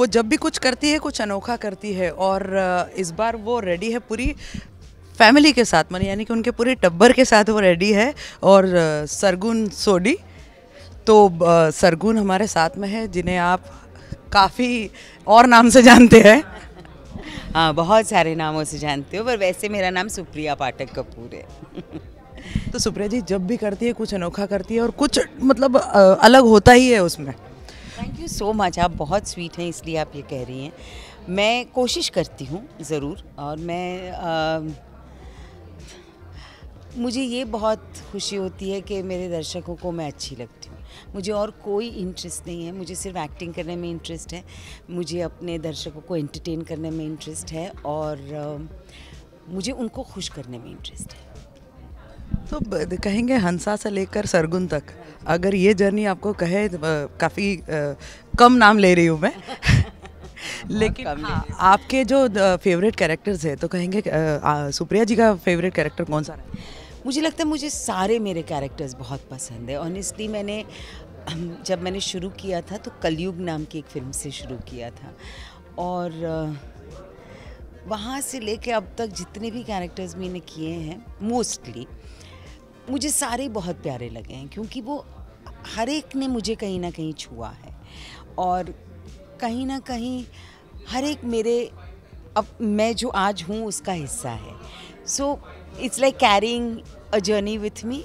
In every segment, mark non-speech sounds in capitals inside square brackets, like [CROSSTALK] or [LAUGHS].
वो जब भी कुछ करती है कुछ अनोखा करती है और इस बार वो रेडी है पूरी फैमिली के साथ मानी यानी कि उनके पूरे टब्बर के साथ वो रेडी है और सरगुन सोडी तो सरगुन हमारे साथ में है जिन्हें आप काफ़ी और नाम से जानते हैं। हाँ बहुत सारे नामों से जानते हो पर वैसे मेरा नाम सुप्रिया पाठक कपूर है। तो सुप्रिया जी जब भी करती है कुछ अनोखा करती है और कुछ मतलब अलग होता ही है उसमें। थैंक यू सो मच आप बहुत स्वीट हैं इसलिए आप ये कह रही हैं। मैं कोशिश करती हूँ ज़रूर और मैं आ, मुझे ये बहुत खुशी होती है कि मेरे दर्शकों को मैं अच्छी लगती हूँ। मुझे और कोई इंटरेस्ट नहीं है। मुझे सिर्फ़ एक्टिंग करने में इंटरेस्ट है। मुझे अपने दर्शकों को एंटरटेन करने में इंटरेस्ट है और मुझे उनको खुश करने में इंटरेस्ट है। तो कहेंगे हंसा से लेकर सरगुन तक। अगर ये जर्नी आपको कहे काफ़ी कम नाम ले रही हूँ मैं। [LAUGHS] लेकिन हाँ, आपके जो फेवरेट कैरेक्टर्स है तो कहेंगे सुप्रिया जी का फेवरेट कैरेक्टर कौन सा है मुझे लगता है मुझे सारे मेरे कैरेक्टर्स बहुत पसंद है। ऑनेस्टली मैंने जब मैंने शुरू किया था तो कलयुग नाम की एक फ़िल्म से शुरू किया था। और वहाँ से लेके अब तक जितने भी कैरेक्टर्स मैंने किए हैं मोस्टली मुझे सारे बहुत प्यारे लगे हैं क्योंकि वो हर एक ने मुझे कहीं ना कहीं छुआ है। और कहीं ना कहीं हर एक मेरे अब मैं जो आज हूँ उसका हिस्सा है। So it's like carrying a journey with me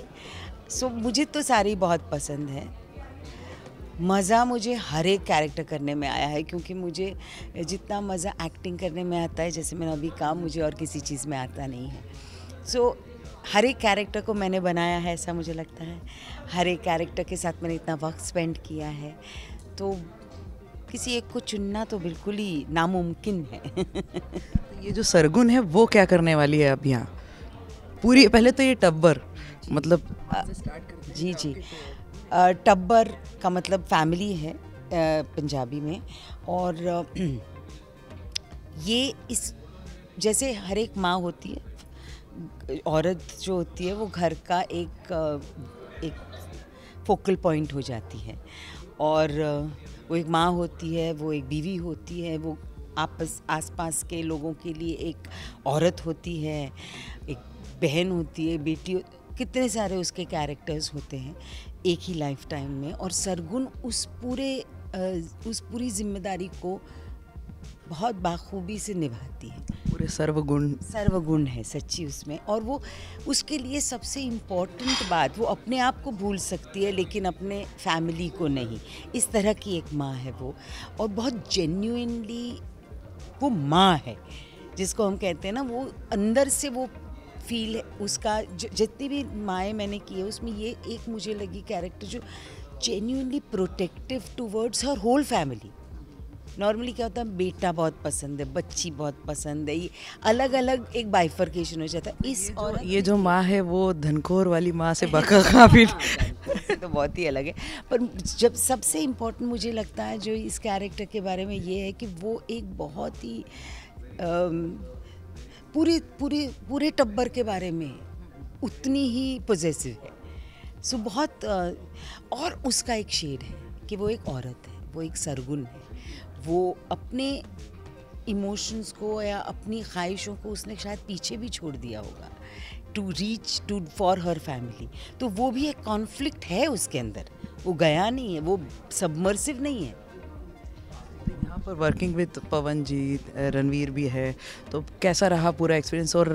so मुझे तो सारी बहुत पसंद है। मज़ा मुझे हर एक कैरेक्टर करने में आया है क्योंकि मुझे जितना मज़ा एक्टिंग करने में आता है जैसे मैंने अभी काम मुझे और किसी चीज़ में आता नहीं है। सो so, हर एक कैरेक्टर को मैंने बनाया है ऐसा मुझे लगता है। हर एक कैरेक्टर के साथ मैंने इतना वक्त स्पेंड किया है। तो किसी एक को चुनना तो बिल्कुल ही नामुमकिन है। [LAUGHS] ये जो सरगुन है वो क्या करने वाली है अब यहाँ? पूरी पहले तो ये टब्बर मतलब जी जी। टब्बर का मतलब फैमिली है पंजाबी में। और [CLEARS THROAT] ये इस जैसे हर एक माँ होती है औरत जो होती है, वो घर का एक एक फोकल पॉइंट हो जाती है। और, वो एक माँ होती है, वो एक बीवी होती है, वो आपस, आसपास के लोगों के लिए एक औरत होती है, एक बहन होती है, बेटी कितने सारे उसके कैरेक्टर्स होते हैं एक ही लाइफ टाइम में। और सरगुन उस पूरे उस पूरी ज़िम्मेदारी को बहुत बाखूबी से निभाती है। पूरे सर्वगुण। सर्वगुण है सच्ची उसमें। और वो उसके लिए सबसे इम्पोर्टेंट बात वो अपने आप को भूल सकती है लेकिन अपने फैमिली को नहीं। इस तरह की एक माँ है वो। और बहुत जेन्यूनली वो माँ है जिसको हम कहते हैं ना वो अंदर से वो फील है। उसका जितनी भी माएँ मैंने की है उसमें ये एक मुझे लगी कैरेक्टर जो genuinely protective towards her whole family normally क्या होता है बेटा बहुत पसंद है बच्ची बहुत पसंद है ये अलग अलग एक बाइफर्केशन हो जाता है। इस और ये जो माँ है वो धनखोर वाली माँ से [LAUGHS] बका काफ़ी हाँ, तो बहुत ही अलग है। पर जब सबसे इम्पोर्टेंट मुझे लगता है जो इस कैरेक्टर के बारे में ये है कि वो एक बहुत ही पूरे पूरे पूरे टब्बर के बारे में उतनी ही पॉजिटिव है। सो बहुत और उसका एक शेड है कि वो एक औरत है वो एक सरगुन है। वो अपने इमोशंस को या अपनी ख्वाहिशों को उसने शायद पीछे भी छोड़ दिया होगा to reach to for her family तो वो भी एक कॉन्फ्लिक्ट है उसके अंदर। वो गया नहीं है वो सबमर्सिव नहीं है। यहाँ पर वर्किंग विद पवन जी रणवीर भी है। तो कैसा रहा पूरा एक्सपीरियंस और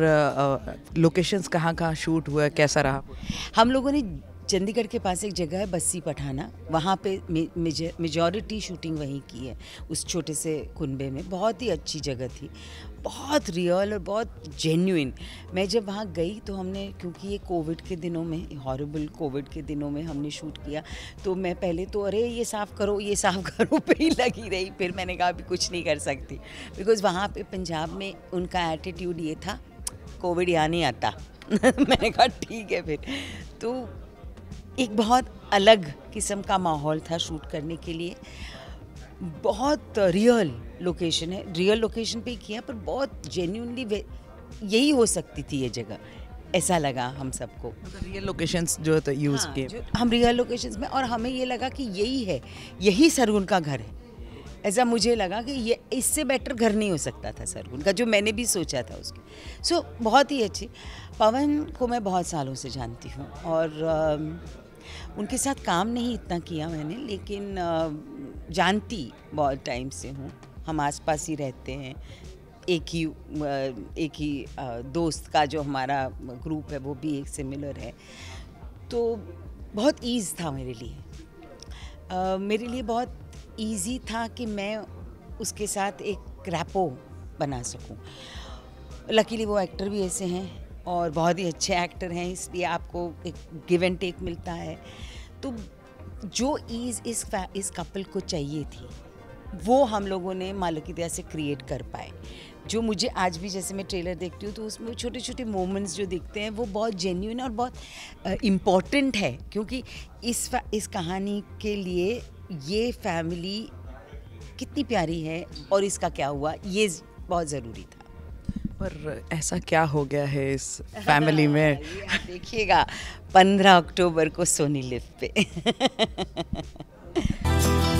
लोकेशंस कहाँ कहाँ शूट हुआ कैसा रहा? हम लोगों ने चंडीगढ़ के पास एक जगह है बस्सी पठाना। वहाँ पे मेजॉरिटी शूटिंग वहीं की है, उस छोटे से कुनबे में। बहुत ही अच्छी जगह थी। बहुत रियल और बहुत जेन्यून मैं जब वहाँ गई तो हमने, क्योंकि ये कोविड के दिनों में हॉरेबल कोविड के दिनों में हमने शूट किया तो मैं पहले तो अरे, ये साफ़ करो, ये साफ़ [LAUGHS] करो, पे ही लगी रही। फिर मैंने कहा, अभी कुछ नहीं कर सकती। बिकॉज़ वहाँ पे पंजाब में उनका एटीट्यूड ये था कोविड यहाँ नहीं आता। [LAUGHS] मैंने कहा, ठीक है फिर। तो एक बहुत अलग किस्म का माहौल था शूट करने के लिए। बहुत रियल लोकेशन है। रियल लोकेशन पे किया पर बहुत जेन्यूनली यही हो सकती थी ये जगह। ऐसा लगा हम सबको। रियल मतलब लोकेशंस जो तो यूज़ हाँ, किए। हम रियल लोकेशंस में और हमें ये लगा कि यही है। यही सरगुन का घर है। ऐसा मुझे लगा कि ये इससे बेटर घर नहीं हो सकता था सरगुन का जो मैंने भी सोचा था उसके। सो so, बहुत ही अच्छी। पवन को मैं बहुत सालों से जानती हूँ और उनके साथ काम नहीं इतना किया मैंने, लेकिन जानती बहुत टाइम से हूँ। हम आसपास ही रहते हैं। एक ही एक ही दोस्त का जो हमारा ग्रुप है, वो भी एक सिमिलर है। तो बहुत ईज़ था मेरे लिए। मेरे लिए बहुत इजी था कि मैं उसके साथ एक रैपो बना सकूँ। लकीली वो एक्टर भी ऐसे हैं। और बहुत ही अच्छे एक्टर हैं, इसलिए आपको एक गिव एंड टेक मिलता है। तो जो ईज़ इस इस कपल को चाहिए थी, वो हम लोगों ने की दया से क्रिएट कर पाए। जो मुझे आज भी जैसे मैं ट्रेलर देखती हूँ तो उसमें छोटे छोटे मोमेंट्स जो दिखते हैं, वो बहुत जेन्यून और बहुत इंपॉर्टेंट है। क्योंकि इस इस कहानी के लिए ये फैमिली कितनी प्यारी है और इसका क्या हुआ, ये बहुत ज़रूरी था। पर ऐसा क्या हो गया है इस [LAUGHS] फैमिली में? देखिएगा पंद्रह अक्टूबर को सोनी लिफ्ट पे। [LAUGHS]